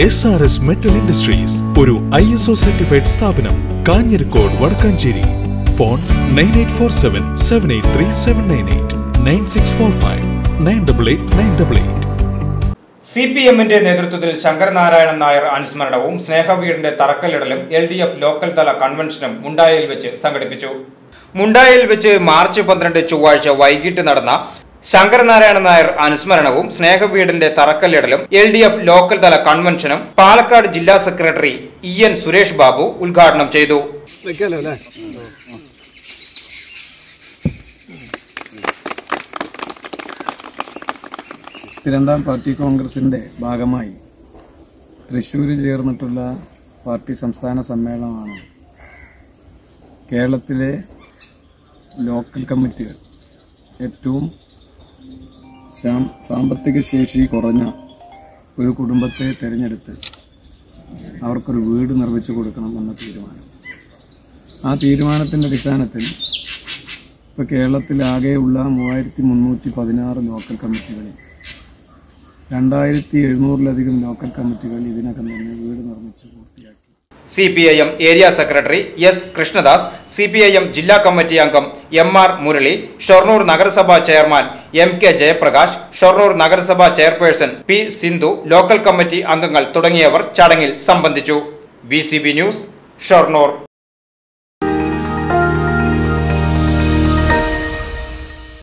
S R S metal industries ഒരു I S O certified സ്ഥാപനം Kanjirakode Vadakkancheri. Phone nine eight four seven seven eight three seven nine eight nine six four five nine double eight nine double eight C P എമ്മിന്റെ നേതൃത്വത്തിൽ ശങ്കരനാരായണൻ നായർ അനുസ്മരണവും സ്നേഹവീടിന്റെ തറക്കല്ലിടലും L D F local തല കൺവെൻഷനും മുണ്ടായയിൽ വെച്ച് സംഘടിപ്പിച്ചു. മുണ്ടായയിൽ വെച്ച് മാർച്ച് പന്ത്രണ്ട് ചൊവ്വാഴ്ച വൈകിട്ട് നടന്ന ശങ്കരനാരായണൻ നായർ അനുസ്മരണവും സ്നേഹവീടിന്റെ തറക്കല്ലിടലും എൽ ഡി എഫ് ലോക്കൽ തല കൺവെൻഷനും പാലക്കാട് ജില്ലാ secretary E N Suresh Babu ഉദ്ഘാടനം ചെയ്തു. വെക്കാലോ അല്ലേ? രണ്ടാം പാർട്ടി കോൺഗ്രസിന്റെ ഭാഗമായി തൃശ്ശൂരിൽ ചേർന്നിട്ടുള്ള പാർട്ടി സംസ്ഥാന സമ്മേളനമാണ് കേരളത്തിലെ ലോക്കൽ കമ്മിറ്റികൾ ഏറ്റവും സാമ്പത്തിക ശേഷി കുറഞ്ഞ ഒരു കുടുംബത്തെ തിരഞ്ഞെടുത്ത് അവർക്കൊരു വീട് നിർമ്മിച്ചു കൊടുക്കണം എന്ന തീരുമാനം. ആ തീരുമാനത്തിന്റെ അടിസ്ഥാനത്തിൽ ഇപ്പോൾ കേരളത്തിലാകെയുള്ള മൂവായിരത്തി മുന്നൂറ്റി പതിനാറ് ലോക്കൽ കമ്മിറ്റികളിൽ രണ്ടായിരത്തി എഴുന്നൂറിലധികം ലോക്കൽ കമ്മിറ്റികൾ ഇതിനകം തന്നെ വീട് നിർമ്മിച്ച് പൂർത്തിയാക്കി. C P I M area secretary S Krishnadas C P I M ജില്ലാ കമ്മിറ്റി അംഗം എം ആർ മുരളി ഷൊർണൂർ നഗരസഭാ chairman M K Jayaprakash Shoranur നഗരസഭാ chairperson P Sindhu local committee അംഗങ്ങൾ തുടങ്ങിയവർ ചടങ്ങിൽ സംബന്ധിച്ചു. B news Shoranur.